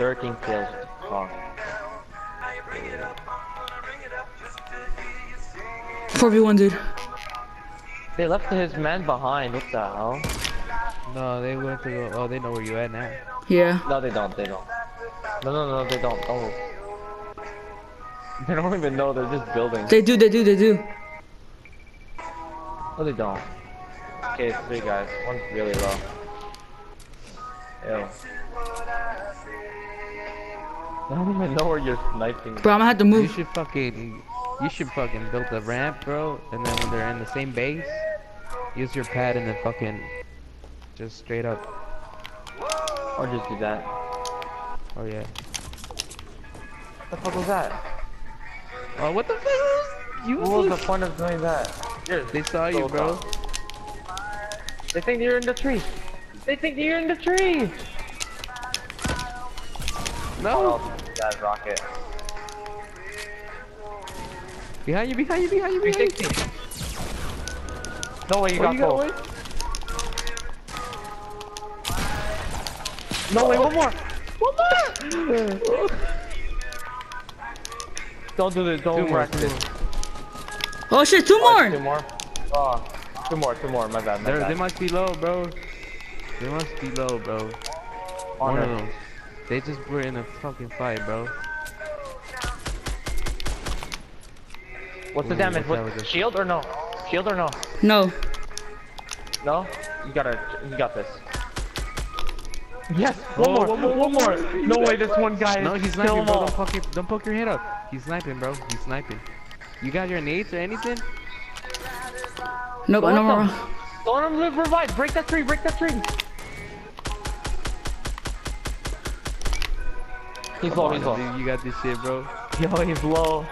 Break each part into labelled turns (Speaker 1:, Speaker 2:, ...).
Speaker 1: 13 kills. Oh.
Speaker 2: Four v one, dude.
Speaker 1: They left his man behind. What the hell?
Speaker 3: No, they went to go. Oh, they know where you at now.
Speaker 2: Yeah.
Speaker 1: No, they don't. They don't. No, no, no, they don't. Oh. They don't even know. They're just building.
Speaker 2: They do. They do. They do.
Speaker 1: No, they don't. Okay, it's three guys. One's really low. Ew. I don't even know where you're sniping.
Speaker 2: Bro, I'm gonna have to
Speaker 3: You
Speaker 2: move.
Speaker 3: should fucking. You should fucking build a ramp, bro. And then when they're in the same base, use your pad and then fucking just straight up.
Speaker 1: Or just do that.
Speaker 3: Oh yeah.
Speaker 1: What the fuck was that?
Speaker 3: Oh, what the fuck? was- You
Speaker 1: What was the point of doing that? Here,
Speaker 3: They saw you, bro.
Speaker 1: down. They think you're in the tree. They think you're in the tree.
Speaker 3: No.
Speaker 1: Oh. Oh, that rocket.
Speaker 3: Behind you, behind you, behind you, behind you.
Speaker 1: No way you
Speaker 3: Where
Speaker 1: got
Speaker 3: you
Speaker 1: both.
Speaker 3: going?
Speaker 1: No way, one more. One more. don't do this. Don't
Speaker 3: Two more,
Speaker 1: wreck
Speaker 3: two
Speaker 1: this.
Speaker 3: more.
Speaker 2: Oh shit, two
Speaker 1: Oh, Two
Speaker 2: more.
Speaker 1: more. Oh, two more. Two more. My bad. My
Speaker 3: They're,
Speaker 1: bad.
Speaker 3: they must be low, bro. They must be low, bro. One
Speaker 1: Honor.
Speaker 3: of them. They just were in a fucking fight, bro.
Speaker 1: What's the
Speaker 3: Ooh,
Speaker 1: damage? What, shield or no? Shield or no?
Speaker 2: No.
Speaker 1: No? You gotta. You got this. Yes.
Speaker 3: Oh,
Speaker 1: One more.
Speaker 3: one more,
Speaker 1: One more. No way. This one guy.
Speaker 3: No, he's sniping, bro. Don't, fuck your, don't poke your head up. He's sniping, bro. He's sniping. You got your nades or anything?
Speaker 2: Nope.
Speaker 1: Don't
Speaker 2: No more.
Speaker 1: Don't let him live revive. Break that tree. Break that tree. He's low. He's low.
Speaker 3: Dude, you got this shit, bro.
Speaker 1: Yo, he's low.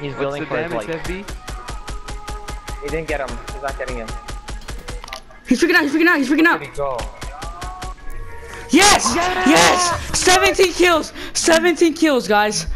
Speaker 1: He's
Speaker 3: What's
Speaker 1: building
Speaker 3: the
Speaker 1: for his
Speaker 3: damage,
Speaker 1: life.
Speaker 3: FB?
Speaker 1: He didn't get him. He's not getting him.
Speaker 2: He's freaking out. He's freaking out. He's freaking
Speaker 1: Where
Speaker 2: out.
Speaker 1: did he go?
Speaker 2: Yes! Yes! 17 kills! 17 kills, guys.